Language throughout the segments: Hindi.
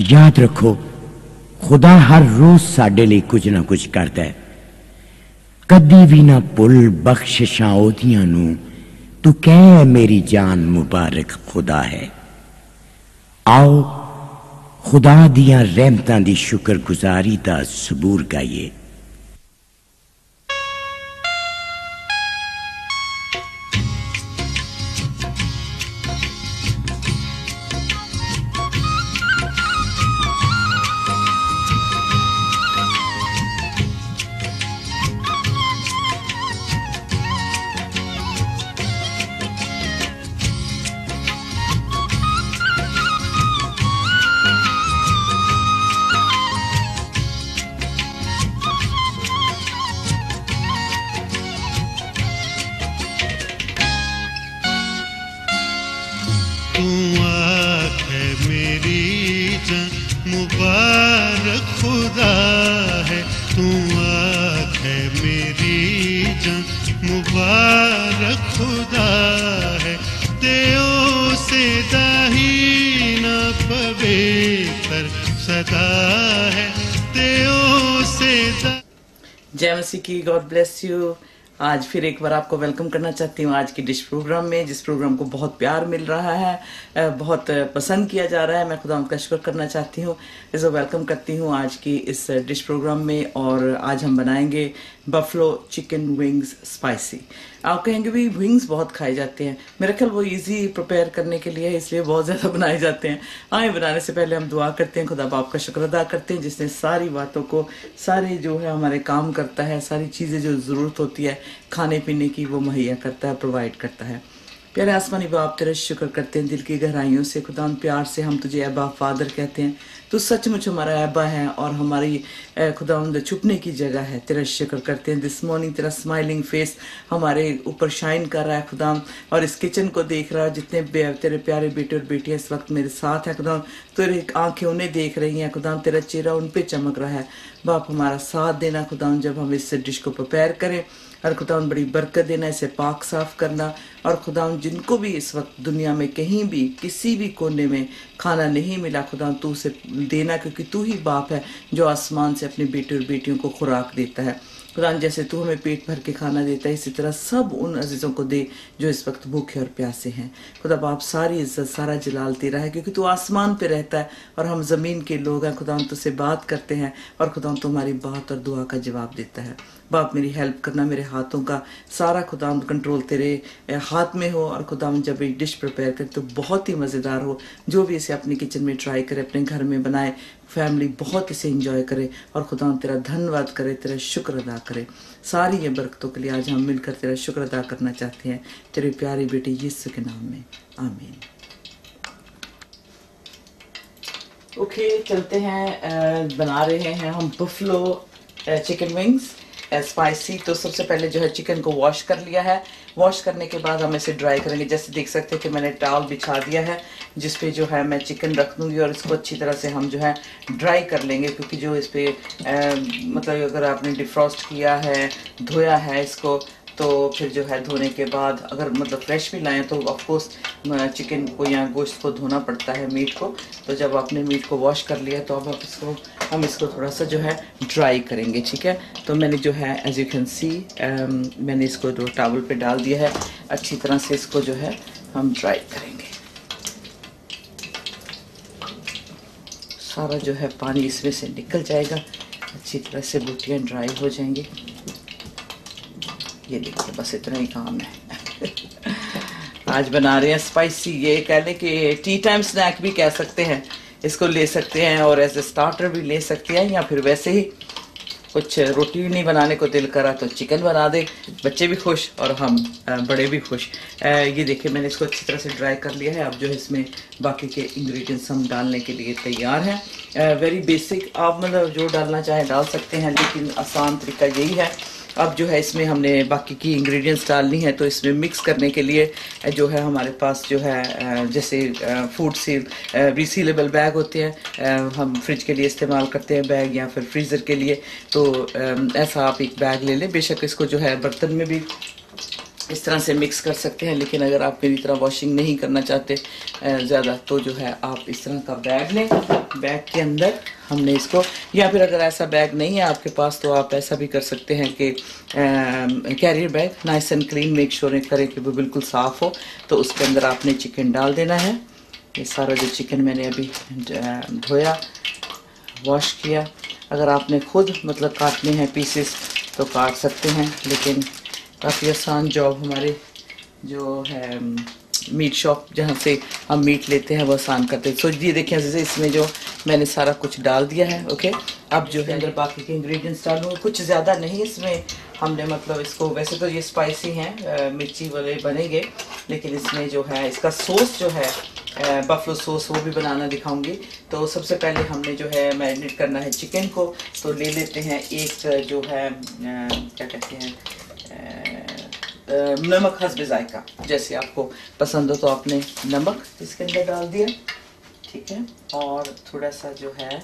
ਯਾਦ ਰੱਖੋ ਖੁਦਾ ਹਰ ਰੋਜ਼ ਸਾਡੇ ਲਈ ਕੁਝ ਨਾ ਕੁਝ ਕਰਦਾ ਹੈ ਕਦੀ ਵੀ ਨਾ ਭੁੱਲ ਬਖਸ਼ਿਸ਼ਾਂ ਉਹਦੀਆਂ ਨੂੰ ਤੂੰ ਕਹਿ ਮੇਰੀ ਜਾਨ ਮੁਬਾਰਕ ਖੁਦਾ ਹੈ ਆਓ ਖੁਦਾ ਦੀਆਂ ਰਹਿਮਤਾਂ ਦੀ ਸ਼ੁਕਰਗੁਜ਼ਾਰੀ ਦਾ ਸਬੂਰ ਗਾਈਏ मुबारक खुदा है, तू आँख है मेरी जान। मुबारक खुदा है तेओ से दाही न पवित्र सदा है तेओ से जय मसीह की गॉड ब्लेस यू आज फिर एक बार आपको वेलकम करना चाहती हूँ आज की डिश प्रोग्राम में, जिस प्रोग्राम को बहुत प्यार मिल रहा है बहुत पसंद किया जा रहा है, मैं खुदा का शुक्र करना चाहती हूँ। इसे वेलकम करती हूँ आज की इस डिश प्रोग्राम में और आज हम बनाएँगे बफलो चिकन विंग्स स्पाइसी आप कहेंगे भी विंग्स बहुत खाए जाते हैं। मेरा ख्याल वो इजी प्रिपेयर करने के लिए है इसलिए बहुत ज़्यादा बनाए जाते हैं। आए बनाने से पहले हम दुआ करते हैं, खुदा बाप का शुक्र अदा करते हैं, जिसने सारी बातों को, सारे जो है हमारे काम करता है, सारी चीज़ें जो ज़रूरत होती है खाने पीने की वो मुहैया करता है प्रोवाइड करता है। प्यारे आसमानी बाप, तेरा शुक्र करते हैं दिल की गहराइयों से, खुदा प्यार से हम तुझे अबा, फादर कहते हैं। तू सचमुच हमारा अबा है और हमारी खुदा छुपने की जगह है। तेरा शिक्र करते हैं। दिस मॉर्निंग तेरा स्माइलिंग फेस हमारे ऊपर शाइन कर रहा है खुदा और इस किचन को देख रहा है, जितने तेरे प्यारे बेटे और बेटियाँ इस वक्त मेरे साथ हैं खुदा तेरे आँखें उन्हें देख रही हैं खुदा तेरा चेहरा उन पर चमक रहा है। बाप हमारा साथ देना खुदा जब हम इस डिश को प्रिपेयर करें। और खुदा बड़ी बरकत देना, इसे पाक साफ़ करना। और खुदा जिनको भी इस वक्त दुनिया में कहीं भी, किसी भी कोने में खाना नहीं मिला, खुदा तू उसे देना, क्योंकि तू ही बाप है जो आसमान से अपने बेटे और बेटियों को खुराक देता है। खुदा जैसे तू हमें पेट भर के खाना देता है, इसी तरह सब उन अजीज़ों को दे जो इस वक्त भूखे और प्यासे हैं। खुदा बाप सारी इज़्ज़त, सारा जलाल तेरा है, क्योंकि तू आसमान पे रहता है और हम ज़मीन के लोग हैं। खुदा तुझसे बात करते हैं और खुदा तुम्हारी बात और दुआ का जवाब देता है। बाप, मेरी हेल्प करना मेरे हाथों का। सारा खुदा कंट्रोल तेरे हाथ में हो और खुदा जब ये डिश प्रिपेयर करें तो बहुत ही मज़ेदार हो। जो भी इसे अपने किचन में ट्राई करे, अपने घर में बनाए फैमिली बहुत इसे इंजॉय करे और खुदा तेरा धन्यवाद करे, तेरा शुक्र अदा करे। सारी ये बरकतों के लिए आज हम मिलकर तेरा शुक्र अदा करना चाहते हैं। तेरे प्यारी बेटी यीशु के नाम में। आमीन। ओके चलते हैं बना रहे हैं हम बफलो चिकन विंग्स स्पाइसी तो सबसे पहले जो है चिकन को वॉश कर लिया है। वॉश करने के बाद हम इसे ड्राई करेंगे। जैसे देख सकते हैं कि मैंने टावल बिछा दिया है जिस पे जो है मैं चिकन रख दूँगी और इसको अच्छी तरह से हम जो है ड्राई कर लेंगे, क्योंकि जो इस पर मतलब अगर आपने डिफ्रॉस्ट किया है, धोया है इसको तो फिर जो है धोने के बाद अगर मतलब फ्रेश भी लाएँ तो ऑफकोर्स चिकन को या गोश्त को धोना पड़ता है मीट को। तो जब आपने मीट को वॉश कर लिया तो अब आप इसको हम इसको थोड़ा सा जो है ड्राई करेंगे, ठीक है? तो मैंने जो है एज यू कैन सी मैंने इसको जो टावल पे डाल दिया है। अच्छी तरह से इसको जो है हम ड्राई करेंगे। सारा जो है पानी इसमें से निकल जाएगा। अच्छी तरह से बूटियाँ ड्राई हो जाएँगी। ये देखिए, बस इतना ही काम है। आज बना रहे हैं स्पाइसी ये कह लें कि टी टाइम स्नैक भी कह सकते हैं। इसको ले सकते हैं और एज ए स्टार्टर भी ले सकते हैं या फिर वैसे ही कुछ रोटी नहीं बनाने को दिल करा तो चिकन बना दे। बच्चे भी खुश और हम बड़े भी खुश। ये देखिए मैंने इसको अच्छी तरह से ड्राई कर लिया है। अब जो है इसमें बाकी के इंग्रेडिएंट्स हम डालने के लिए तैयार हैं। वेरी बेसिक आप मतलब जो डालना चाहें डाल सकते हैं, लेकिन आसान तरीका यही है अब जो है इसमें हमने बाकी की इंग्रेडिएंट्स डालनी है तो इसमें मिक्स करने के लिए जो है हमारे पास जो है जैसे फ़ूड सील रिसीलेबल बैग होते हैं हम फ्रिज के लिए इस्तेमाल करते हैं बैग या फिर फ्रीज़र के लिए तो ऐसा आप एक बैग ले लें। बेशक इसको जो है बर्तन में भी इस तरह से मिक्स कर सकते हैं, लेकिन अगर आप मेरी तरह वॉशिंग नहीं करना चाहते ज़्यादा तो जो है आप इस तरह का बैग लें। बैग के अंदर हमने इसको, या फिर अगर ऐसा बैग नहीं है आपके पास तो आप ऐसा भी कर सकते हैं कि carrier bag nice and clean make sure करें कि वो बिल्कुल साफ़ हो। तो उसके अंदर आपने चिकन डाल देना है। ये सारा जो चिकन मैंने अभी धोया वॉश किया। अगर आपने खुद मतलब काटने हैं पीसेस तो काट सकते हैं, लेकिन काफ़ी आसान जॉब हमारे जो है मीट शॉप जहाँ से हम मीट लेते हैं, वो आसान करते हैं। सो ये देखें जैसे इसमें जो मैंने सारा कुछ डाल दिया है ओके अब जो है, अंदर बाकी के इंग्रेडिएंट्स डालूँगा कुछ ज़्यादा नहीं इसमें हमने मतलब इसको, वैसे तो ये स्पाइसी हैं मिर्ची वाले बनेंगे, लेकिन इसमें जो है, इसका सॉस जो है बफलो सॉस वो भी बनाना दिखाऊँगी। तो सबसे पहले हमने जो है मैरिनेट करना है चिकन को। तो ले लेते हैं एक जो है क्या कहते हैं नमक हसब जायका। जैसे आपको पसंद हो तो आपने नमक इसके अंदर डाल दिया। ठीक है? और थोड़ा सा जो है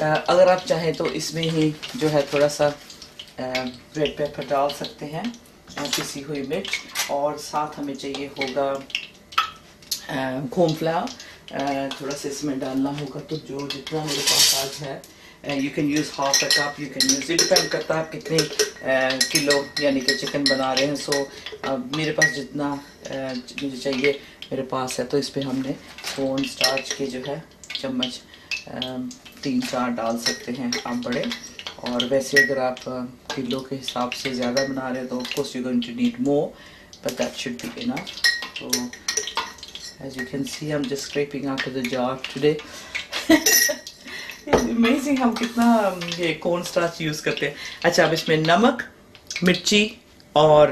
अगर आप चाहें तो इसमें ही जो है थोड़ा सा रेड पेपर डाल सकते हैं पिसी हुई मिर्च। और साथ हमें चाहिए होगा फ्लावर थोड़ा सा इसमें डालना होगा तो जो जितना मेरे पास आज है you can use half a cup you can use depend करता है आप कितने किलो यानी कि चिकन बना रहे हैं सो so, मेरे पास जितना मुझे चाहिए मेरे पास है तो इस पर हमने कॉर्न स्टार्च के जो है चम्मच तीन चार डाल सकते हैं आप बड़े। और वैसे अगर आप किलो के हिसाब से ज़्यादा बना रहे हैं तो of course you going to need more but that should be enough तो as you can see I'm just scraping out of the jar today. Amazing हम कितना ये कॉर्न स्टार्च यूज़ करते हैं। अच्छा अब इसमें नमक, मिर्ची और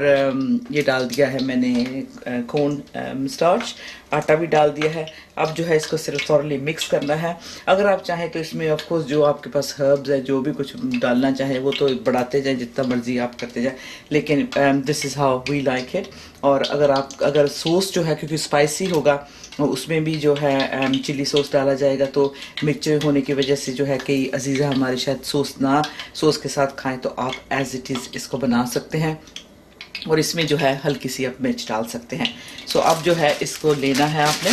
ये डाल दिया है मैंने कॉर्न स्टार्च आटा भी डाल दिया है। अब जो है इसको सिर्फ़ थॉरली मिक्स करना है। अगर आप चाहें तो इसमें ऑफ़ कोर्स जो आपके पास हर्ब्स है, जो भी कुछ डालना चाहें, वो तो बढ़ाते जाएँ, जितना मर्ज़ी आप करते जाएँ। लेकिन this is how we like it और अगर आप, अगर सॉस जो है, क्योंकि स्पाइसी होगा उसमें भी जो है चिली सॉस डाला जाएगा तो मिक्सचर होने की वजह से जो है कई अजीज़ा हमारे शायद सॉस ना, सॉस के साथ खाएँ तो आप एज इट इज़ इसको बना सकते हैं। और इसमें जो है, हल्की सी आप मिर्च डाल सकते हैं। सो अब जो है, इसको लेना है आपने,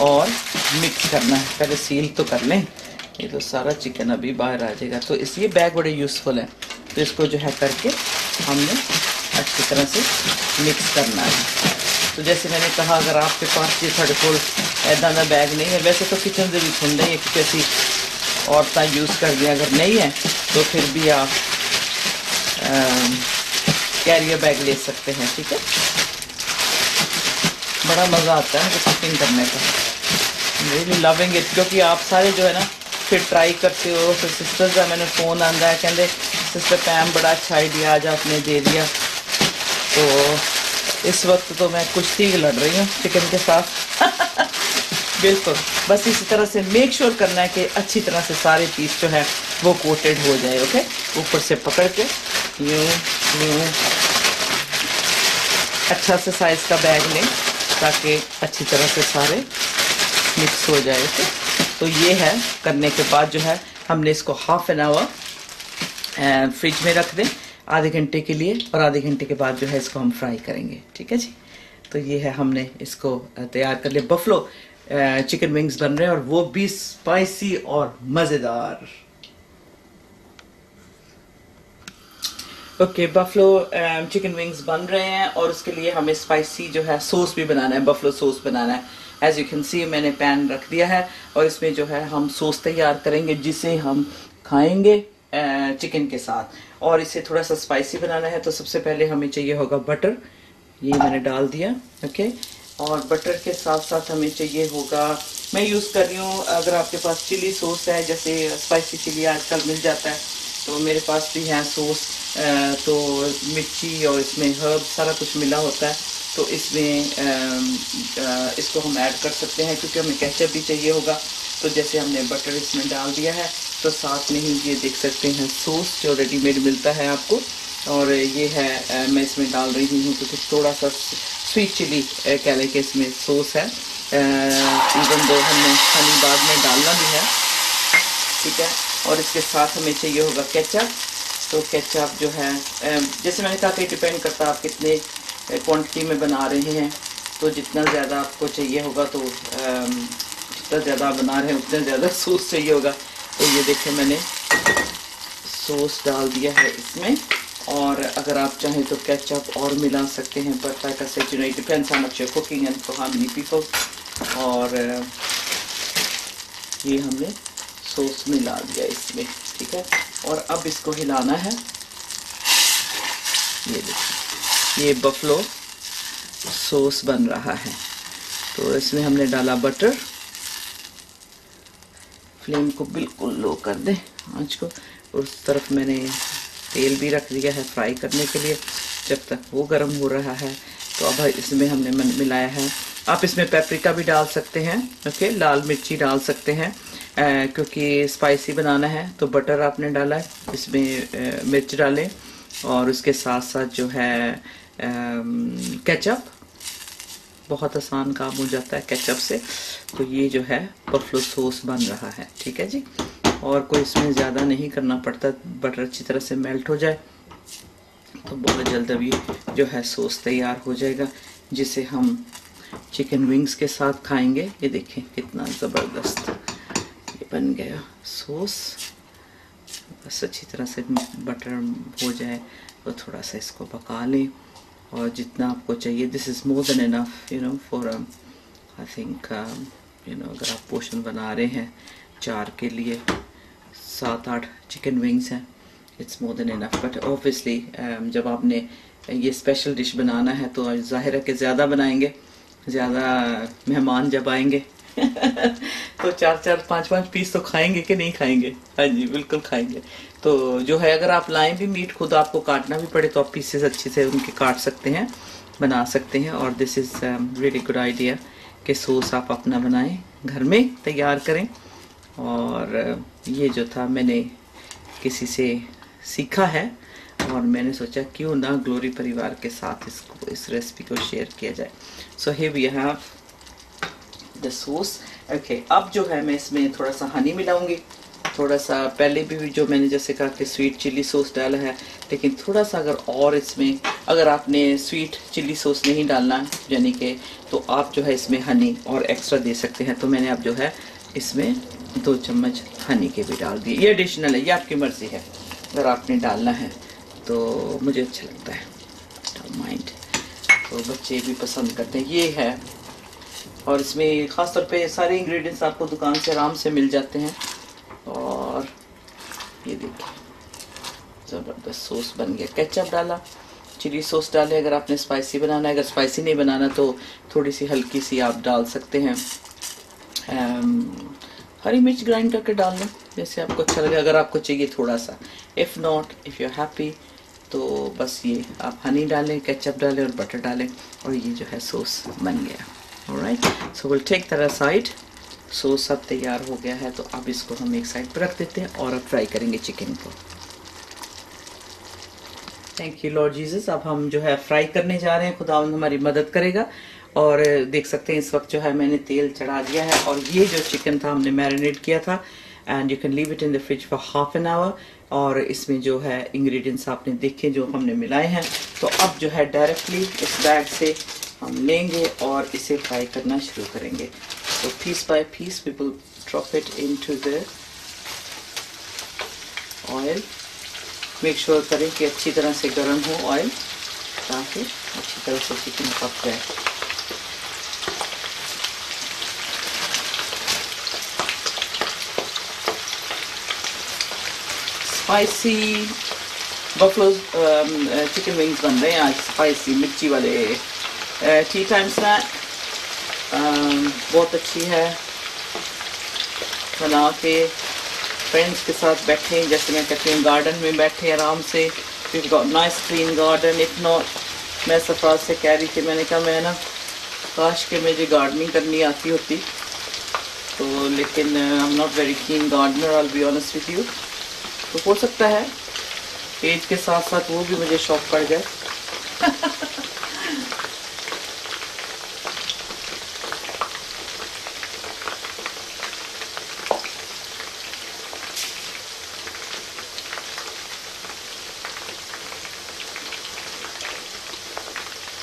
और मिक्स करना है। पहले सील तो कर लें। ये तो सारा चिकन अभी बाहर आ जाएगा। तो इस ये बैग बड़े यूज़फुल है। तो इसको जो है करके हमने अच्छी तरह से मिक्स करना है। तो जैसे मैंने कहा, अगर आपके पास ये थोड़े को ऐदा का बैग नहीं है, वैसे तो किचन से भी खुंदे ही कुछ ऐसी औरतें यूज़ कर दिया अगर नहीं है तो फिर भी आप कैरियर बैग ले सकते हैं, ठीक है? बड़ा मज़ा आता है कुकिंग करने का। रियली लविंग इट क्योंकि आप सारे जो है ना, फिर ट्राई करते हो, फिर सिस्टर का मैंने फ़ोन आंदा है कहते सिस्टर पैम बड़ा अच्छा आइडिया आज आपने दे दिया। तो इस वक्त तो मैं कुश्ती लड़ रही हूँ, चिकन के साथ। बिल्कुल। बस इसी तरह से मेक श्योर sure करना है कि अच्छी तरह से सारे पीस जो है, वो कोटेड हो जाए ओके ऊपर से पकड़ के, यूँ यूँ। अच्छा से साइज़ का बैग लें, ताकि अच्छी तरह से सारे मिक्स हो जाए ओके तो ये है, करने के बाद जो है, हमने इसको हाफ़ एन आवर फ्रिज में रख दें। आधे घंटे के लिए और आधे घंटे के बाद जो है इसको हम फ्राई करेंगे। ठीक है जी? तो ये है हमने इसको तैयार कर लिया। बफलो चिकन विंग्स बन रहे हैं और वो भी स्पाइसी और मज़ेदार। ओके बफलो चिकन विंग्स बन रहे हैं और उसके लिए हमें स्पाइसी जो है सॉस भी बनाना है। बफलो सॉस बनाना है। एज यू कैन सी मैंने पैन रख दिया है और इसमें जो है हम सॉस तैयार करेंगे, जिसे हम खाएँगे चिकन के साथ। और इसे थोड़ा सा स्पाइसी बनाना है तो सबसे पहले हमें चाहिए होगा बटर ये मैंने डाल दिया ओके और बटर के साथ साथ हमें चाहिए होगा, मैं यूज़ कर रही हूँ, अगर आपके पास चिली सॉस है, जैसे स्पाइसी चिली आजकल मिल जाता है तो मेरे पास भी है सॉस तो मिर्ची और इसमें हर्ब सारा कुछ मिला होता है तो इसमें इसको हम ऐड कर सकते हैं, क्योंकि हमें कैचअप भी चाहिए होगा। तो जैसे हमने बटर इसमें डाल दिया है तो साथ में ही ये देख सकते हैं सॉस जो रेडीमेड मिलता है आपको। और ये है मैं इसमें डाल रही हूँ क्योंकि थोड़ा सा स्वीट चिली कह लें कि इसमें सॉस है। इवन दो हमने हनी बाद में डालना भी है। ठीक है? और इसके साथ हमें चाहिए होगा केचप। तो केचप जो है जैसे मैंने कहा कि डिपेंड करता है आप कितने क्वांटिटी में बना रहे हैं। तो जितना ज़्यादा आपको चाहिए होगा तो जितना ज़्यादा बना रहे हैं, उतना ज़्यादा सॉस चाहिए होगा। तो ये देखें मैंने सॉस डाल दिया है इसमें। और अगर आप चाहें तो केचप और मिला सकते हैं but like I said you depends cooking and for how many people और, ये हमने सॉस मिला दिया इसमें, ठीक है? और अब इसको हिलाना है। ये देखिए, ये बफलो सॉस बन रहा है। तो इसमें हमने डाला बटर फ्लेम को बिल्कुल लो कर दें आँच को। उस तरफ़ मैंने तेल भी रख दिया है फ्राई करने के लिए। जब तक वो गर्म हो रहा है तो अब इसमें हमने मिलाया है। आप इसमें पेपरिका भी डाल सकते हैं ओके लाल मिर्ची डाल सकते हैं आ, क्योंकि स्पाइसी बनाना है तो बटर आपने डाला है। इसमें मिर्च डालें और उसके साथ साथ जो है केचप बहुत आसान काम हो जाता है केचप से। तो ये जो है बफलो सॉस बन रहा है, ठीक है जी? और कोई इसमें ज़्यादा नहीं करना पड़ता बटर अच्छी तरह से मेल्ट हो जाए। तो बहुत जल्द अभी जो है सॉस तैयार हो जाएगा, जिसे हम चिकन विंग्स के साथ खाएँगे। ये देखें कितना ज़बरदस्त ये बन गया सॉस बस अच्छी तरह से बटर हो जाए तो थोड़ा सा इसको पका लें। और जितना आपको चाहिए this is more than enough you know for I think you know अगर आप पोर्शन बना रहे हैं चार के लिए, सात, आठ चिकन विंग्स हैं it's more than enough but obviously जब आपने ये स्पेशल डिश बनाना है तो ज़ाहिर है कि ज़्यादा बनाएँगे, ज़्यादा मेहमान जब आएँगे तो चार चार, पाँच पाँच पीस तो खाएँगे कि नहीं खाएँगे? हाँ जी, बिल्कुल खाएँगे। तो जो है, अगर आप लाएँ भी मीट खुद आपको काटना भी पड़े तो आप पीसेस अच्छे से उनके काट सकते हैं, बना सकते हैं, और this is really good idea कि सोस आप अपना बनाएँ, घर में तैयार करें। और ये जो था, मैंने किसी से सीखा है, और मैंने सोचा क्यों ना ग्लोरी परिवार के साथ इसको, इस रेसिपी को शेयर किया जाए। So hey we have the sauce okay अब जो है मैं इसमें थोड़ा सा हनी मिलाऊँगी। थोड़ा सा पहले भी जो मैंने जैसे कहा कि स्वीट चिल्ली सॉस डाला है, लेकिन थोड़ा सा अगर और इसमें, अगर आपने स्वीट चिल्ली सॉस नहीं डालना, यानी कि तो आप जो है इसमें हनी और एक्स्ट्रा दे सकते हैं। तो मैंने अब जो है इसमें दो चम्मच हनी के भी डाल दिए। ये एडिशनल है, ये आपकी मर्ज़ी है। अगर आपने डालना है तो मुझे अच्छा लगता है। माइंड तो बच्चे भी पसंद करते हैं। ये है और इसमें ख़ास तौर पे सारे इंग्रेडिएंट्स आपको दुकान से आराम से मिल जाते हैं। और ये देखिए, ज़बरदस्त सॉस बन गया। केचप डाला चिली सॉस डाले। अगर आपने स्पाइसी बनाना है, अगर स्पाइसी नहीं बनाना तो थोड़ी सी हल्की सी आप डाल सकते हैं। हरी मिर्च ग्राइंड करके डाल लें, जैसे आपको अच्छा लगे। अगर आपको चाहिए थोड़ा सा if not if you happy तो बस ये आप हनी डालें केचप डालें और बटर डालें और ये जो है सॉस बन गया। राइट सो विल टेक तरह साइड सॉस सब तैयार हो गया है तो अब इसको हम एक साइड पर रख देते हैं और अब फ्राई करेंगे चिकन को। थैंक यू लॉर्ड जीसस अब हम जो है फ्राई करने जा रहे हैं। खुदा हमारी मदद करेगा। और देख सकते हैं इस वक्त जो है मैंने तेल चढ़ा दिया है और ये जो चिकन था हमने मैरिनेट किया था। And you can leave it in the fridge for half an hour और इसमें जो है इंग्रेडिएंट्स आपने देखे, जो हमने मिलाए हैं। तो अब जो है डायरेक्टली इस बैग से हम लेंगे और इसे फ्राई करना शुरू करेंगे। तो piece by piece we will drop it into the oil make sure करें कि अच्छी तरह से गर्म हो ऑयल ताकि अच्छी तरह से चिकन पक जाए स्पाइसी बफलो चिकन विंग्स बन रहे हैं आज स्पाइसी मिर्ची वाले टी टाइम स्नैक बहुत अच्छी है. बना के फ्रेंड्स के साथ बैठे जैसे मैं कहती हूँ गार्डन में बैठे आराम से. Nice clean garden if not मैं सफराज से कह रही थी, मैंने कहा, मैं ना, काश के मुझे गार्डनिंग करनी आती होती. तो लेकिन I am not very keen gardener I be honest with you तो हो सकता है एज के साथ साथ वो भी मुझे शौक पड़ जाए.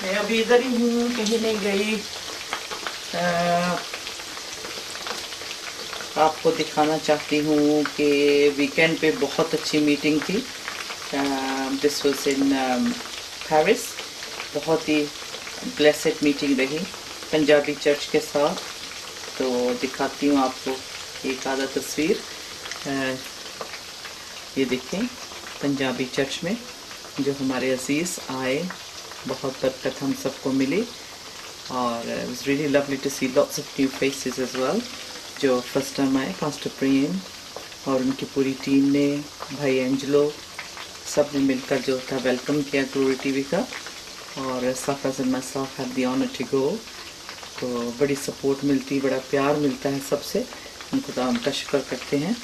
अभी इधर ही हूँ कहीं नहीं गई। आ, आपको दिखाना चाहती हूँ कि वीकेंड पे बहुत अच्छी मीटिंग थी। दिस वाज इन पेरिस बहुत ही ब्लेसेड मीटिंग रही पंजाबी चर्च के साथ। तो दिखाती हूँ आपको एक आधा तस्वीर। uh, ये देखें पंजाबी चर्च में जो हमारे अज़ीज़ आए। बहुत बरकत हम सबको मिली। और it really lovely to see lots of new faces as well जो फ़र्स्ट टाइम आए पास्टर प्रेम और उनकी पूरी टीम ने, भाई एंजलो सबने मिलकर जो था वेलकम किया ग्लोरी टीवी का। और सफ़र and my the honour to go तो बड़ी सपोर्ट मिलती, बड़ा प्यार मिलता है सबसे। उनको तो हम उनका शुक्र करते हैं।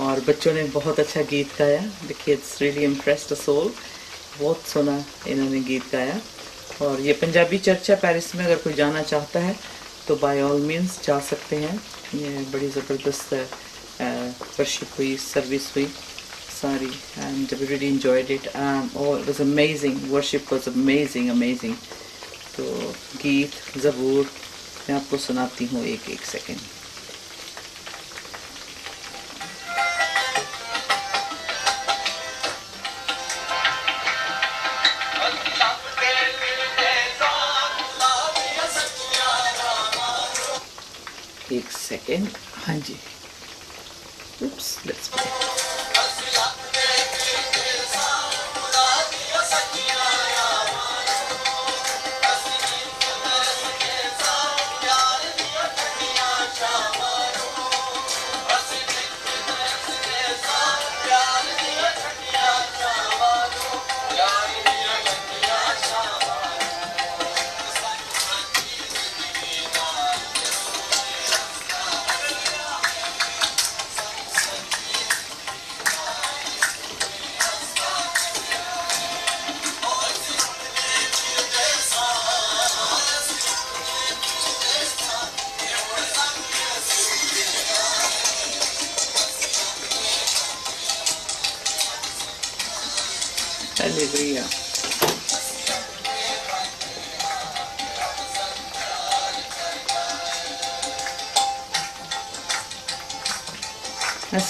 और बच्चों ने बहुत अच्छा गीत गाया। देखिए इट्स रियली इम्प्रेस्ड सोल बहुत सोना इन्होंने गीत गाया। और ये पंजाबी चर्च है पेरिस में अगर कोई जाना चाहता है तो बाय ऑल मीन्स जा सकते हैं। ये बड़ी ज़बरदस्त वर्शिप हुई सर्विस हुई। सारी and really enjoyed it. Um, oh it was amazing. Worship तो गीत ज़बूर मैं आपको सुनाती हूँ एक एक सेकेंड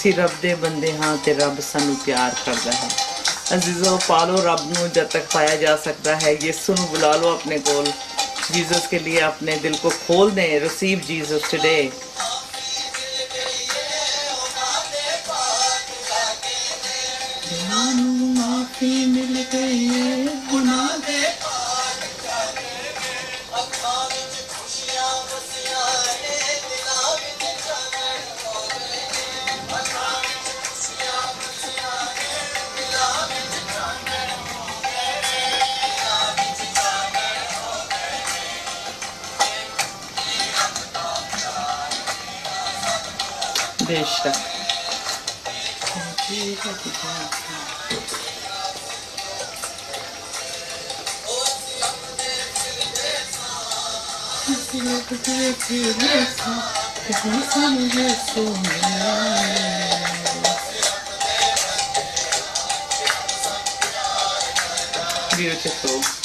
ਅਸੀਂ ਰੱਬ ਦੇ ਬੰਦੇ ਹਾਂ ਤੇ ਰੱਬ ਸਾਨੂੰ ਪਿਆਰ ਕਰਦਾ ਹੈ ਅਜ਼ੀਜ਼ੋ ਪਾਲੋ ਰੱਬ ਨੂੰ ਜਦ ਤੱਕ ਪਾਇਆ ਜਾ ਸਕਦਾ ਹੈ ਯਿਸੂ ਨੂੰ ਬੁਲਾ ਲਓ ਆਪਣੇ ਕੋਲ जीसस के लिए अपने दिल को खोल दें रिसीव जीसस टुडे बेशक Beautiful.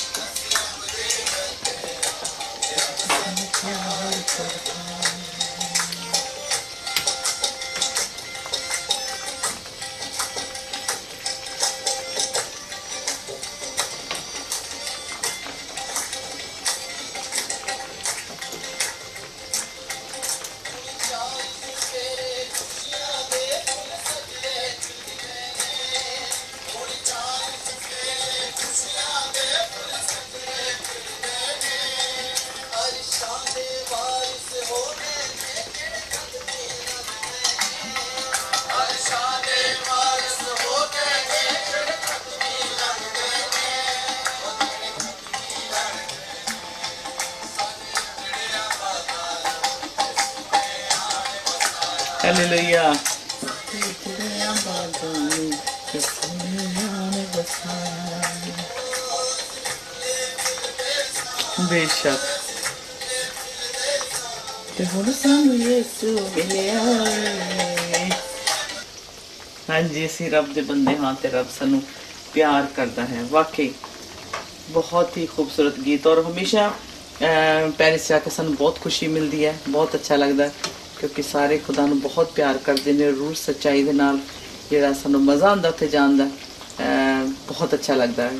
ਹਾਂਜੀ, ਅਸੀਂ ਰੱਬ ਦੇ ਬੰਦੇ ਹਾਂ ਤੇ ਰੱਬ ਸਾਨੂੰ ਪਿਆਰ ਕਰਦਾ ਹੈ। ਵਾਕਈ ਬਹੁਤ ਹੀ ਖੂਬਸੂਰਤ ਗੀਤ ਔਰ ਹਮੇਸ਼ਾ ਪੈਰਿਸ ਜਾ ਕੇ ਸਾਨੂੰ ਬਹੁਤ ਖੁਸ਼ੀ ਮਿਲਦੀ ਹੈ, ਬਹੁਤ ਅੱਛਾ ਲੱਗਦਾ ਹੈ। ਕਿਉਂਕਿ ਸਾਰੇ ਖੁਦਾ ਨੂੰ ਬਹੁਤ ਪਿਆਰ ਕਰਦੇ ਨੇ, ਰੂਹ ਸੱਚਾਈ ਦੇ ਨਾਲ ਜਿਹੜਾ ਸਾਨੂੰ ਮਜ਼ਾ ਆਉਂਦਾ ਉੱਥੇ ਜਾਣ ਦਾ ਬਹੁਤ ਅੱਛਾ ਲੱਗਦਾ।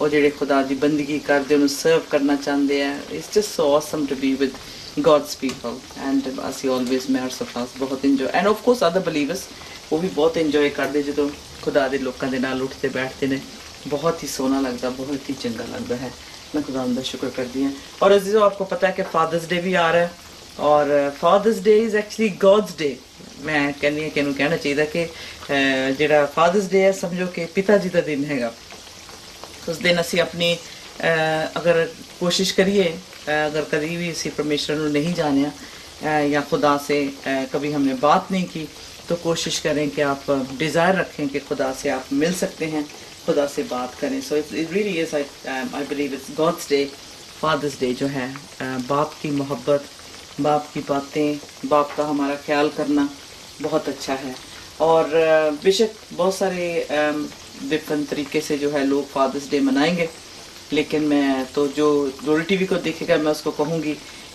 ਉਹ ਜਿਹੜੇ ਖੁਦਾ ਦੀ ਬੰਦਗੀ ਕਰਦੇ, ਉਹਨੂੰ ਸਰਵ ਕਰਨਾ ਚਾਹੁੰਦੇ ਆ। It's just so awesome to be with God's people and ਅਸੀਂ ਆਲਵੇਸ ਮੈਂ ਹਰ ਸਫਾਸ ਬਹੁਤ enjoy and of course other believers ਉਹ ਵੀ ਬਹੁਤ ਇੰਜੋਏ ਕਰਦੇ ਜਦੋਂ ਖੁਦਾ ਦੇ ਲੋਕਾਂ ਦੇ ਨਾਲ ਉੱਠਦੇ ਬੈਠਦੇ ਨੇ। ਬਹੁਤ ਹੀ ਸੋਹਣਾ ਲੱਗਦਾ, ਬਹੁਤ ਹੀ ਚੰਗਾ ਲੱਗਦਾ ਹੈ। मैं खुदा का शुक्र करती हूँ और अजीज़ो आपको पता है कि फादर्स डे भी आ रहा है और father's day is actually God's day मैं कहनी है कि ਇਹਨੂੰ ਕਹਿਣਾ ਚਾਹੀਦਾ ਕਿ ਅਹ, ਜਿਹੜਾ ਫਾਦਰਸ ਡੇ ਹੈ ਸਮਝੋ ਕਿ ਪਿਤਾ ਜੀ ਦਾ ਦਿਨ ਹੈਗਾ ਉਸ ਦਿਨ ਅਸੀਂ ਆਪਣੀ ਅਹ, ਅਗਰ ਕੋਸ਼ਿਸ਼ ਕਰੀਏ ਅਹ, अगर कभी भी इसी परमेश्वर ਨੂੰ नहीं जानिया अह, या खुदा से अह, कभी हमने बात नहीं की तो कोशिश करें कि आप डिज़ायर रखें कि खुदा से आप मिल सकते हैं खुदा से बात करें। So it really is I believe it's God's day Father's Day जो है। बाप की मोहब्बत, बाप की बातें, बाप का हमारा ख्याल करना बहुत अच्छा है। और बेशक बहुत सारे डिफरेंट तरीके से जो है लोग फादर्स डे मनाएँगे। लेकिन मैं तो जो ग्लोरी टीवी को देखेगा, मैं उसको कहूँगी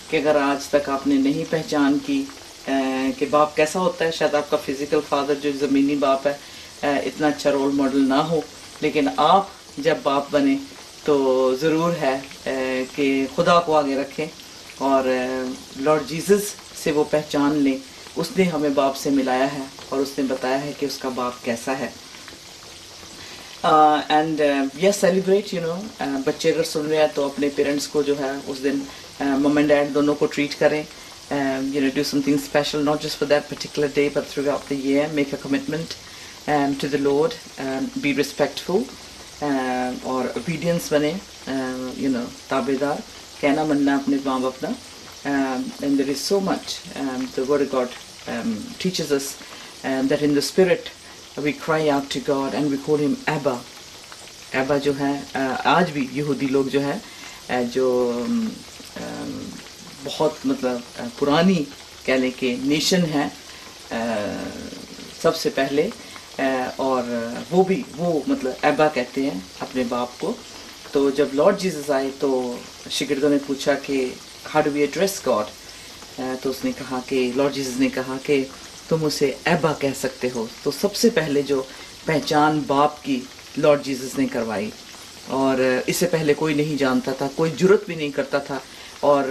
कि अगर आज तक आपने नहीं पहचान की कि बाप कैसा होता है, शायद आपका फ़िज़िकल फादर जो ज़मीनी बाप है इतना अच्छा रोल मॉडल ना हो। लेकिन आप जब बाप बने तो ज़रूर है कि खुदा को आगे रखें और लॉर्ड जीसस से वो पहचान लें। उसने हमें बाप से मिलाया है और उसने बताया है कि उसका बाप कैसा है। And yes celebrate you know बच्चे अगर सुन रहे हैं तो अपने पेरेंट्स को जो है, उस दिन मम एंड डैड दोनों को ट्रीट करें। You know do something special not just for that particular day but throughout the year Make a commitment to the Lord be respectful और ओबीडियंस बने यू नो ताबेदार कहना मनना अपने माँ बाप का and there is so much the word God teaches us um, that in the spirit we cry out to God and we call him Abba. Abba जो है uh, आज भी यहूदी लोग जो है uh, जो um, um, बहुत मतलब uh, पुरानी कह लें कि नेशन है uh, सबसे पहले uh, और वो भी, वो मतलब एबा कहते हैं अपने बाप को। तो जब लॉर्ड जीसस आए तो शिगिर्दों ने पूछा कि how do we address God तो उसने कहा कि लॉर्ड जीसस ने कहा कि, तुम उसे एबा कह सकते हो। तो सबसे पहले जो पहचान बाप की लॉर्ड जीसस ने करवाई। और इससे पहले कोई नहीं जानता था, कोई जुरत भी नहीं करता था। और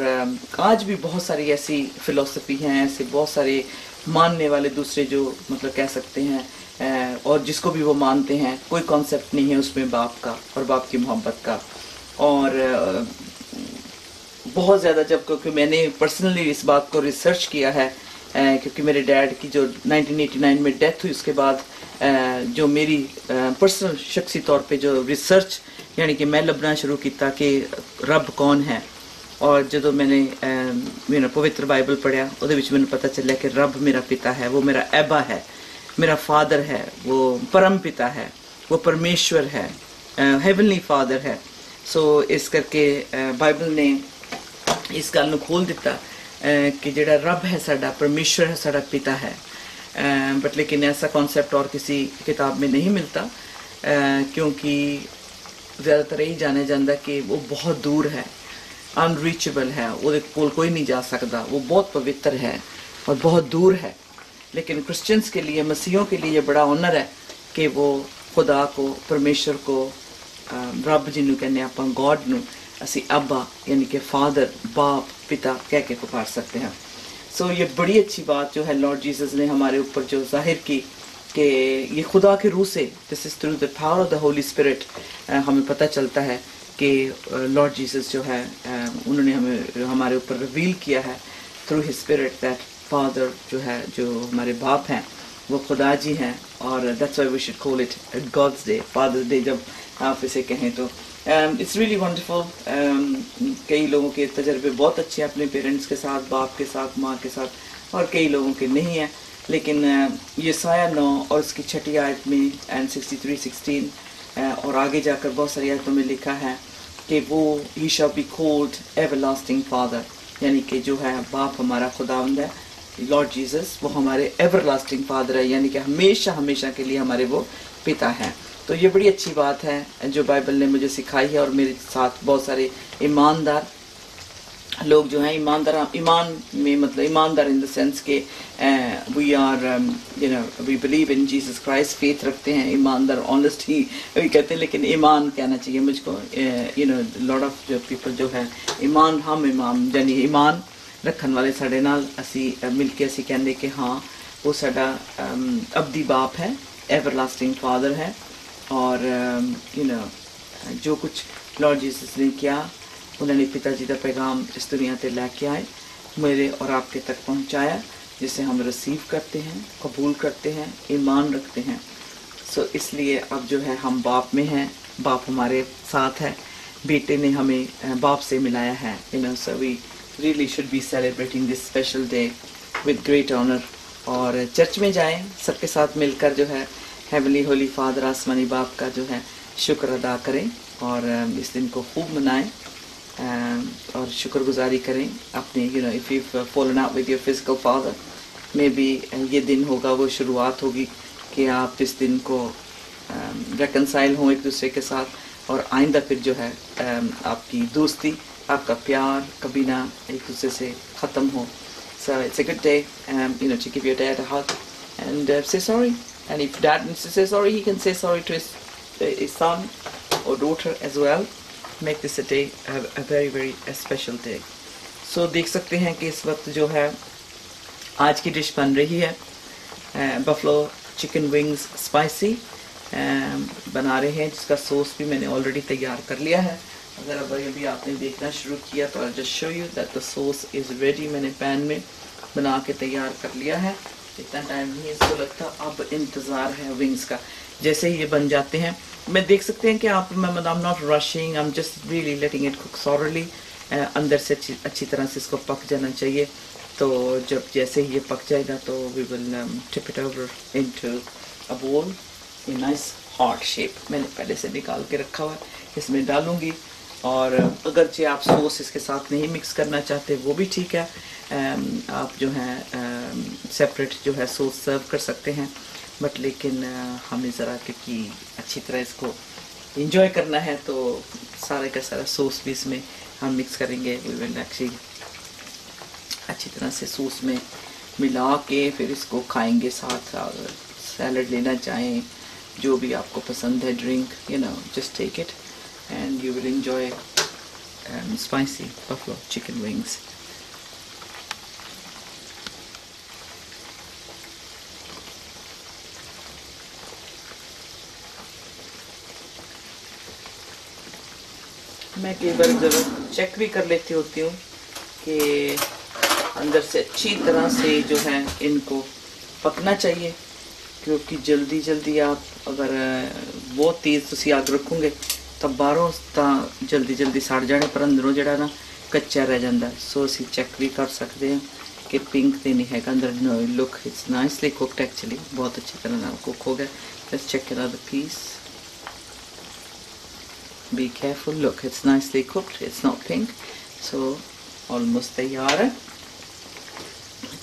आज भी बहुत सारी ऐसी फिलोसफी हैं, ऐसे बहुत सारे मानने वाले दूसरे जो मतलब कह सकते हैं और जिसको भी वो मानते हैं, कोई कॉन्सेप्ट नहीं है उसमें बाप का और बाप की मोहब्बत का। और बहुत ज़्यादा जब क्योंकि मैंने पर्सनली इस बात को रिसर्च किया है क्योंकि मेरे डैड की जो 1989 में डेथ हुई, उसके बाद जो मेरी पर्सनल शख्सी तौर पे जो रिसर्च यानी कि मैं लभना शुरू किया कि रब कौन है? और जदों मैंने मेरा पवित्र बाइबल पढ़िया उस मैं पता चलिया कि रब मेरा पिता है वो मेरा ऐबा है मेरा फादर है वो परम पिता है वो परमेश्वर है हेवनली फादर है। सो so, इस करके बाइबल ने इस गल में खोल दिता कि जोड़ा रब है साड़ा परमेश्वर है साड़ा पिता है। बट लेकिन ऐसा कॉन्सैप्ट और किसी किताब में नहीं मिलता क्योंकि ज़्यादातर यही जाने जाता कि वो बहुत दूर है। अनरीचेबल है ਉਹਦੇ ਕੋਲ ਕੋਈ नहीं जा सकता वो बहुत पवित्र है और बहुत दूर है लेकिन क्रिश्चियंस के लिए मसीहों के लिए ये बड़ा ऑनर है कि वो खुदा को परमेश्वर को ਅਹ ਰੱਬ ਜਿਹਨੂੰ ਕਹਿੰਦੇ ਆਪਾਂ ਗੋਡ ਨੂੰ ਅਸੀਂ ਅੱਬਾ यानी कि फादर बाप पिता कह के पुकार सकते हैं सो ये बड़ी अच्छी बात जो है लॉर्ड जीसस ने हमारे ऊपर जो जाहिर की कि ये खुदा के रूह से this is through the power of the Holy Spirit हमें पता चलता है कि लॉर्ड जीसस जो है उन्होंने हमें, हमारे ऊपर रिवील किया है through his Spirit that father जो है, जो हमारे बाप हैं, वो खुदा जी हैं और that's why we should call it God's day Father's Day जब आप इसे कहें तो। इट्स रियली वंडरफुल कई लोगों के तजर्बे बहुत अच्छे हैं अपने पेरेंट्स के साथ, बाप के साथ, माँ के साथ और कई लोगों के नहीं हैं, लेकिन ये साया नौ और उसकी छठी आयत में एंड सिक्सटी थ्री सिक्सटीन और आगे जाकर बहुत सारी आयतों में लिखा है। कि वो ही shall be called everlasting father यानी कि जो है, बाप हमारा खुदावंद है लॉर्ड जीसस वो हमारे एवर लास्टिंग फादर है, यानी कि हमेशा हमेशा के लिए हमारे वो पिता हैं। तो ये बड़ी अच्छी बात है, जो बाइबल ने मुझे सिखाई है और मेरे साथ बहुत सारे ईमानदार लोग जो हैं ईमानदार ईमान में मतलब ईमानदार इन द सेंस के we are you know we believe in Jesus Christ faith रखते हैं ईमानदार ऑनेस्ट ही भी कहते हैं लेकिन ईमान कहना चाहिए मुझको यू नो लॉट ऑफ जो पीपल जो है ईमान हम ईमान यानी ईमान ਰੱਖਣ ਵਾਲੇ ਸਾਡੇ ਨਾਲ ਅਸੀਂ ਅਹ, ਮਿਲ ਕੇ ਅਸੀਂ ਕਹਿੰਦੇ ਕਿ ਹਾਂ ਉਹ ਸਾਡਾ ਅਮ, ਅਬਦੀ ਬਾਪ ਹੈ एवरलास्टिंग फादर है और यू नो जो कुछ लॉर्ड जीसस ने किया उन्होंने पिताजी का पैगाम इस दुनिया पे लेके आए, मेरे और आपके तक पहुँचाया, जिसे हम रिसीव करते हैं, कबूल करते हैं, ईमान रखते हैं। सो इसलिए अब जो है हम बाप में हैं, बाप हमारे साथ है, बेटे ने हमें बाप से मिलाया है। You know so we really should be celebrating this special day with great honour और चर्च में जाएँ, सबके साथ मिलकर जो है हेवली होली फादर आसमानी बाप का जो है, शुक्र अदा करें और इस दिन को खूब मनाएँ। Um, और शुक्रगुजारी करें अपने you know if you fallen out with your physical father may be ये दिन होगा, वो शुरुआत होगी कि आप इस दिन को um, रेकनसाइल हों एक दूसरे के साथ और आइंदा फिर जो है um, आपकी दोस्ती, आपका प्यार कभी ना एक दूसरे से ख़त्म हो। So it's a good day you know to give your dad hug and say sorry and if dad say sorry he can say sorry to his daughter as well Make this a day, a, a very, very a special day. So देख सकते हैं कि इस वक्त जो है आज की डिश बन रही है बफलो चिकन विंग्स स्पाइसी बना रहे हैं जिसका सॉस भी मैंने ऑलरेडी तैयार कर लिया है। अगर अभी अभी आपने देखना शुरू किया तो I just show you that the sauce is ready मैंने पैन में बना के तैयार कर लिया है। इतना टाइम नहीं इसको लगता अब इंतज़ार है विंग्स का। जैसे ही ये बन जाते हैं। मैं देख सकते हैं कि आप, मैं मतलब not rushing I am just really letting it cook slowly अंदर से अच्छी अच्छी तरह से इसको पक जाना चाहिए। तो जब जैसे ही ये पक जाएगा तो we will tip it over into a bowl a nice heart shape मैंने पहले से निकाल के रखा हुआ है, इसमें डालूँगी। और अगरचे आप सॉस इसके साथ नहीं मिक्स करना चाहते, वो भी ठीक है। आप जो है सेपरेट जो है सॉस सर्व कर सकते हैं। बट लेकिन अ, हमें ज़रा क्योंकि अच्छी तरह इसको इंजॉय करना है तो सारे का सारा सॉस भी इसमें हम मिक्स करेंगे। एक्चुअली अच्छी तरह से सॉस में मिला के फिर इसको खाएँगे साथ सैलड लेना चाहें जो भी आपको पसंद है drink you know just take it and you will enjoy um, spicy chicken wings मैं कई बार जब चेक भी कर लेती होती हूँ कि अंदर से अच्छी तरह से जो है इनको पकना चाहिए क्योंकि जल्दी जल्दी आप अगर अ, बहुत तेज़ ਤੁਸੀਂ ਅੱਗ ਰੱਖੋਗੇ ਤਾਂ ਬਾਹਰੋਂ ਤਾਂ ਜਲਦੀ ਜਲਦੀ ਸੜ ਜਾਣੇ ਪਰ ਅੰਦਰੋਂ ਜਿਹੜਾ ਨਾ ਕੱਚਾ ਰਹਿ ਜਾਂਦਾ ਸੋ ਅਸੀਂ ਚੈੱਕ ਵੀ ਕਰ ਸਕਦੇ ਹਾਂ ਕਿ ਪਿੰਕ ਤੇ ਨਹੀਂ ਹੈਗਾ ਅੰਦਰ no look it's nicely cooked actually ਬਹੁਤ ਅੱਛੀ ਤਰ੍ਹਾਂ ਨਾਲ ਕੁਕ ਹੋ ਗਿਆ let's check another piece be careful. Look, it's nicely cooked. It's not pink. So, almost ਤਿਆਰ ਹੈ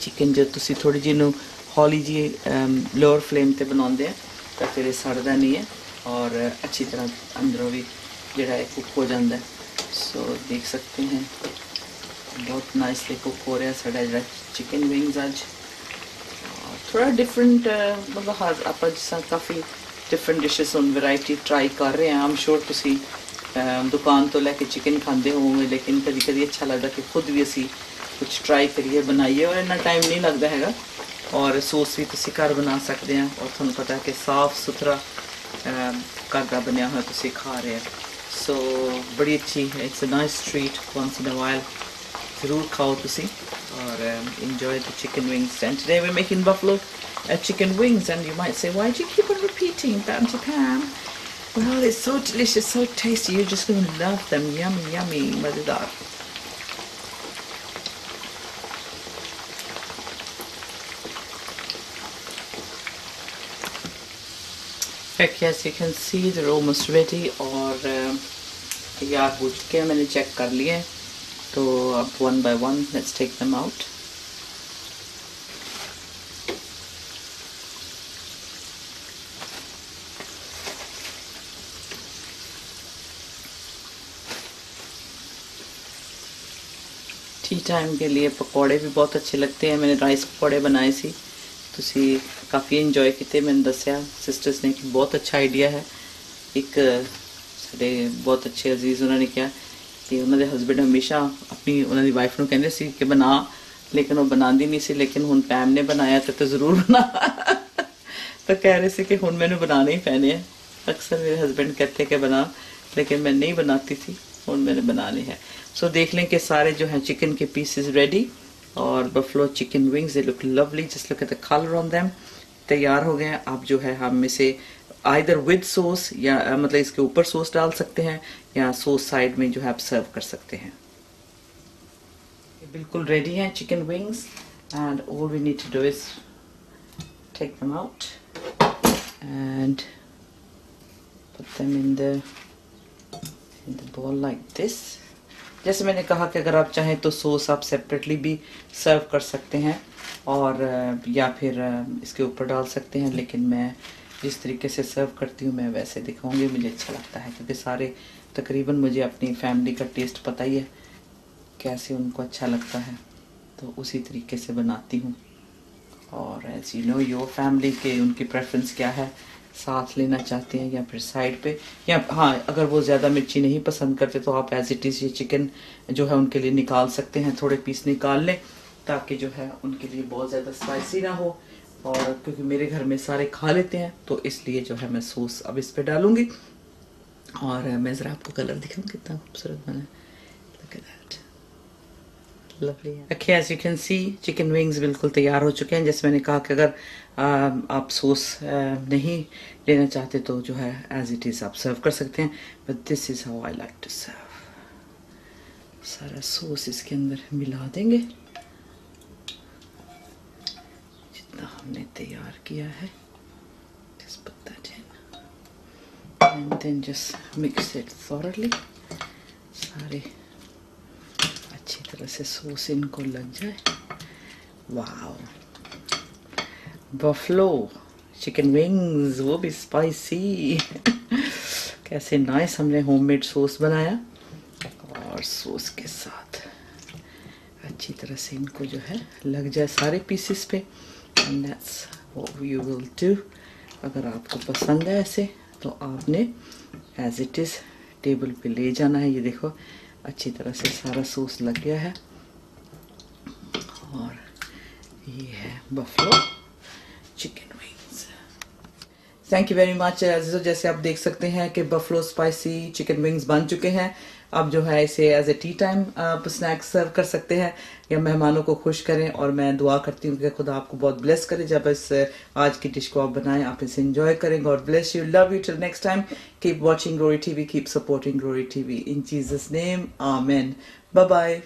ਚਿਕਨ ਜੇ ਤੁਸੀਂ ਥੋੜੀ ਜਿਹੀ ਨੂੰ ਹੌਲੀ ਜੀ ਲੋਅਰ ਫਲੇਮ ਤੇ ਬਣਾਉਂਦੇ ਆ ਤਾਂ ਫਿਰ ਇਹ ਸੜਦਾ ਨਹੀਂ ਹੈ ਔਰ ਅੱਛੀ ਤਰ੍ਹਾਂ ਅੰਦਰੋਂ ਵੀ ਜਿਹੜਾ ਹੈ ਕੁਕ ਹੋ ਜਾਂਦਾ ਸੋ ਦੇਖ ਸਕਦੇ ਹੈ ਬਹੁਤ ਨਾਈਸਲੀ ਕੁਕ ਹੋ ਰਿਹਾ ਸਾਡਾ ਜਿਹੜਾ ਚਿਕਨ ਵਿੰਗਸ ਅੱਜ ਥੋੜਾ ਡਿਫਰੈਂਟ ਮਤਲਬ ਆਪਾਂ ਜਿਸ ਤਰ੍ਹਾਂ ਕਾਫੀ Different dishes on variety try ਕਰ ਰਹੇ ਹਾਂ ਆਮ ਸ਼ੋਰ ਤੁਸੀਂ ਅਮ, ਦੁਕਾਨ ਤੋਂ ਲੈ ਕੇ ਚਿਕਨ ਖਾਂਦੇ ਹੋਵੋਗੇ ਲੇਕਿਨ ਕਦੀ ਕਦੀ ਅੱਛਾ ਲੱਗਦਾ ਕਿ ਖੁਦ ਵੀ ਅਸੀਂ ਕੁਝ ਟਰਾਈ ਕਰੀਏ ਬਣਾਈਏ ਔਰ ਇੰਨਾ ਟਾਈਮ ਨਹੀਂ ਲੱਗਦਾ ਹੈਗਾ ਔਰ ਸੌਸ ਵੀ ਤੁਸੀਂ ਘਰ ਬਣਾ ਸਕਦੇ ਆ ਔਰ ਤੁਹਾਨੂੰ ਪਤਾ ਹੈ ਕਿ ਸਾਫ਼ ਸੁਥਰਾ ਅਮ, ਘਰ ਦਾ ਬਣਿਆ ਹੋਇਆ ਤੁਸੀਂ ਖਾ ਰਹੇ ਹੋ ਸੋ ਬੜੀ ਅੱਛੀ ਹੈ it's a nice treat once in a while ਜ਼ਰੂਰ ਖਾਓ ਤੁਸੀਂ or um, enjoy the chicken wings. And today we're making buffalo uh, chicken wings. And you might say, why do you keep on repeating, Auntie Pam? Well, it's so delicious, so tasty. You're just going to love them. Yummy, yummy, madadar. Okay, as you can see, they're almost ready. और um, तैयार हो चुके हैं मैंने चेक कर लिए हैं तो अब one by one let's take them out tea time के लिए पकौड़े भी बहुत अच्छे लगते हैं मैंने राइस पकौड़े बनाए ਸੀ ਤੁਸੀਂ ਕਾਫੀ ਇੰਜੋਏ ਕੀਤੇ ਮੈਨੂੰ ਦੱਸਿਆ ਸਿਸਟਰਸ ਨੇ ਕਿ ਬਹੁਤ ਅੱਛਾ ਆਈਡੀਆ ਹੈ ਇੱਕ ਸਾਡੇ ਬਹੁਤ ਅੱਛੇ ਅਜ਼ੀਜ਼ ਉਹਨਾਂ ਨੇ ਕਿਹਾ ਕਿ ਉਹਨਾਂ ਦੇ ਹਸਬੰਡ ਹਮੇਸ਼ਾ ਆਪਣੀ ਉਹਨਾਂ ਦੀ ਵਾਈਫ ਨੂੰ ਕਹਿੰਦੇ ਸੀ ਕਿ ਬਣਾ ਲੇਕਿਨ ਉਹ ਬਣਾਉਂਦੀ ਨਹੀਂ ਸੀ ਲੇਕਿਨ ਹੁਣ ਪੈਮ ਨੇ ਬਣਾਇਆ ਤੇ ਤਾਂ ਜ਼ਰੂਰ ਬਣਾ ਤਾਂ ਕਹਿ ਰਹੇ ਸੀ ਕਿ ਹੁਣ ਮੈਨੂੰ ਬਣਾਣੇ ਹੀ ਪੈਣੇ ਆ अक्सर मेरे हस्बैंड कहते कि बना लेकिन मैं नहीं बनाती थी और मैंने बनाने हैं। सो so, देख लें कि सारे जो हैं चिकन के पीसेस रेडी और buffalo chicken wings they look lovely just look at the colour on them तैयार हो गए हैं। अब जो है हम में से आइदर विद सॉस या मतलब इसके ऊपर सॉस डाल सकते हैं या सॉस साइड में जो है आप सर्व कर सकते हैं। बिल्कुल रेडी हैं chicken wings and all we need to do is take them out and put them in the the bowl like this. जैसे मैंने कहा कि अगर आप चाहें तो सॉस आप सेपरेटली भी सर्व कर सकते हैं और या फिर इसके ऊपर डाल सकते हैं, लेकिन मैं जिस तरीके से सर्व करती हूँ, मैं वैसे दिखाऊँगी, मुझे अच्छा लगता है, क्योंकि सारे तकरीबन मुझे अपनी फैमिली का टेस्ट पता ही है कैसे उनको अच्छा लगता है। तो उसी तरीके से बनाती हूँ। और as you know your family के, उनकी प्रेफरेंस क्या है साथ लेना चाहते हैं या फिर साइड पे या हाँ अगर वो ज़्यादा मिर्ची नहीं पसंद करते तो आप एज इट इज़ ये चिकन जो है उनके लिए निकाल सकते हैं थोड़े पीस निकाल लें ताकि जो है उनके लिए बहुत ज़्यादा स्पाइसी ना हो और क्योंकि मेरे घर में सारे खा लेते हैं तो इसलिए जो है मैं सॉस अब इस पे डालूँगी और मैं ज़रा आपको कलर दिखाऊँ कितना खूबसूरत बना है. लवली है okay as you can see chicken wings बिल्कुल तैयार हो चुके हैं जैसे मैंने कहा कि अगर आप सॉस नहीं लेना चाहते तो जो है एज इट इज़ आप सर्व कर सकते हैं but this is how I like to serve सारा सॉस इसके अंदर मिला देंगे। जितना हमने तैयार किया है and then just mix it thoroughly सारे अच्छी तरह से सॉस इनको लग जाए। वाओ बफलो चिकन विंग्स वो भी स्पाइसी कैसे नाइस हमने होममेड सॉस बनाया और सॉस के साथ अच्छी तरह से इनको जो है लग जाए सारे पीसेस पे and that's what you will do अगर आपको पसंद है ऐसे तो आपने एज इट इज़ टेबल पे ले जाना है ये देखो अच्छी तरह से सारा सॉस लग गया है और ये है buffalo chicken wings thank you very much अजीजो जैसे आप देख सकते हैं कि बफलो स्पाइसी चिकन विंग्स बन चुके हैं। अब जो है इसे एज ए टी टाइम आप स्नैक्स सर्व कर सकते हैं। या मेहमानों को खुश करें और मैं दुआ करती हूँ कि खुदा आपको बहुत ब्लेस करे। जब इस, आज की डिश को आप बनाएँ, आप इसे इंजॉय करें। God bless you love you till next time keep watching Glory TV keep supporting Glory TV in Jesus name amen bye bye